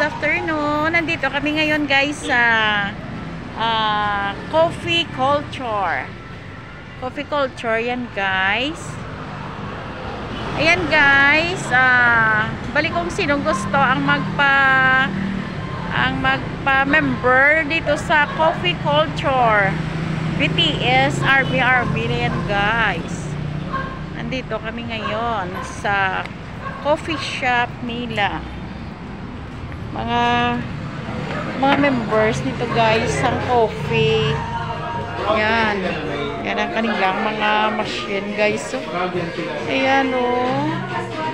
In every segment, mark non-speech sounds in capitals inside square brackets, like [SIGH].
good afternoon. Nandito kami ngayon guys sa ah, coffee culture. Coffee culture yan guys. Ayan guys, ah, balik kung sinong gusto ang magpa ang magpa-member dito sa coffee culture. BTS Army Army yan guys. Nandito kami ngayon sa coffee shop nila. Mga mga members nito guys ang coffee. Yan. Yan ang kanilang mga machine guys. So, ayan oh.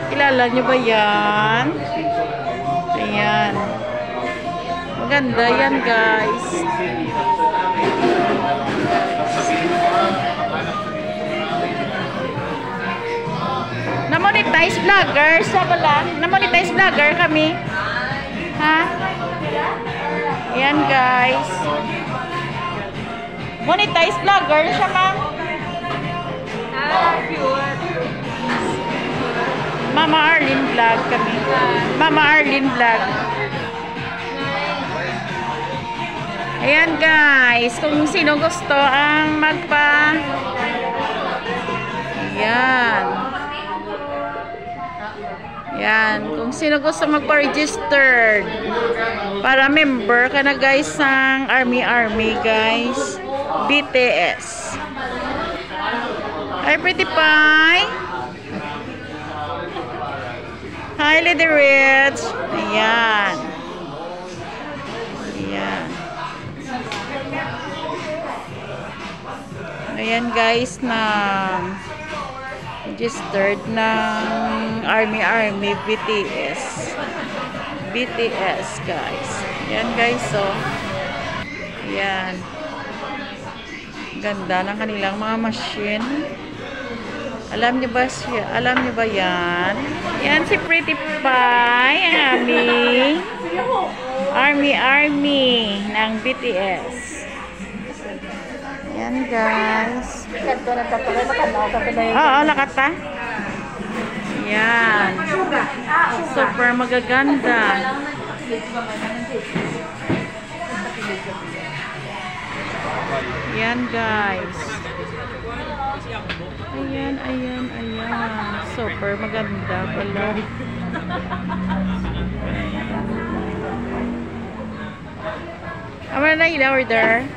Kilala nyo ba yan? Ayan. Maganda yan guys. Na-monetize vlogger sa bala. Na-monetize vlogger kami. Ha? Ayan guys. Monetize vlogger siya ma'am. Mama Arlene vlog kami. Mama Arlene vlog. Ayan guys, kung sino gusto ang magpa Ayan. Yan, kung sino gusto magpa-registered para member ka na guys ng Army Army guys. BTS. Hi Pretty Pie. Hi Lady Rich. Ayan. Ayan. Ayan guys na registered ng Army Army BTS. BTS guys. Ayan guys so. Ayan. Ganda ng kanilang mga machine. Alam niyo ba siya? Alam niyo ba yan? Yan si Pretty Pie, Army. Army Army ng BTS. Yan guys. Oo, lakat pa. Yan. Super magaganda. Yan guys. Ayan, ayan, ayan. Super maganda pala. Ama na ila order.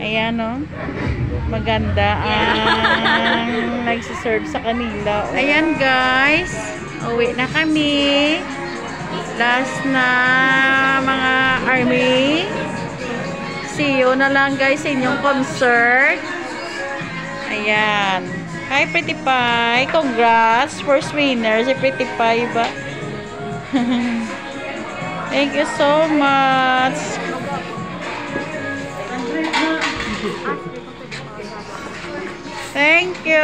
Ayan o. Maganda ang [LAUGHS] nagsiserve sa kanila. Ayan guys. Uwi na kami. Last na mga army. See you na lang guys sa inyong concert. Ayan. Hi Pretty Pie. Congrats. First winner si Pretty Pie ba? [LAUGHS] Thank you so much. Thank you.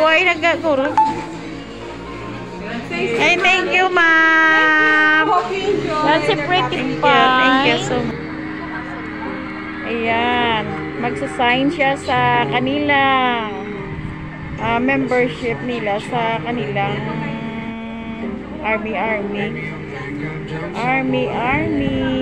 Why nagaguro? Ay, thank you, ma'am. That's a pretty pie. Thank you so much. Ayan. Magsasign siya sa kanilang ah, membership nila sa kanilang Army. Army Army. Army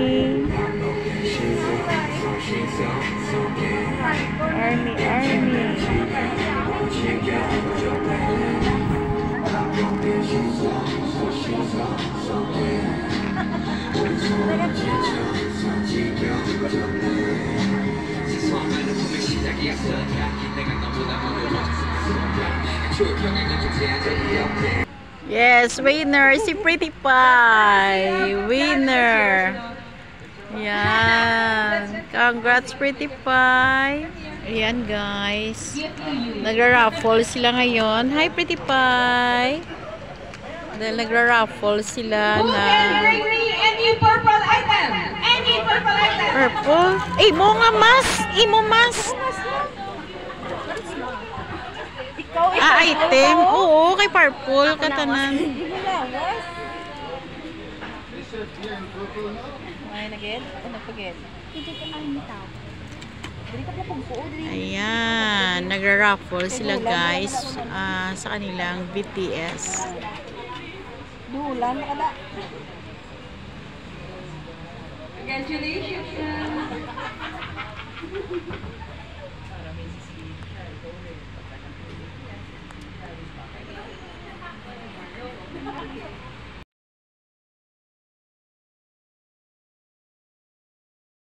Yes, winner si Pretty Pie. Winner. Yeah. Congrats Pretty Pie. Ayan guys. Nagra-raffle sila ngayon. Hi Pretty Pie. Dahil nagra-raffle sila na Any purple item. Any purple item. purple. Eh, mo nga mas. Imo mas. Ikaw, Ah, item. Oo, kay purple. Katanan. Ay, naged? O, nagpaged? Ayan, nagra-raffle sila guys ah, sa kanilang BTS. Nulan na kada. Congratulations.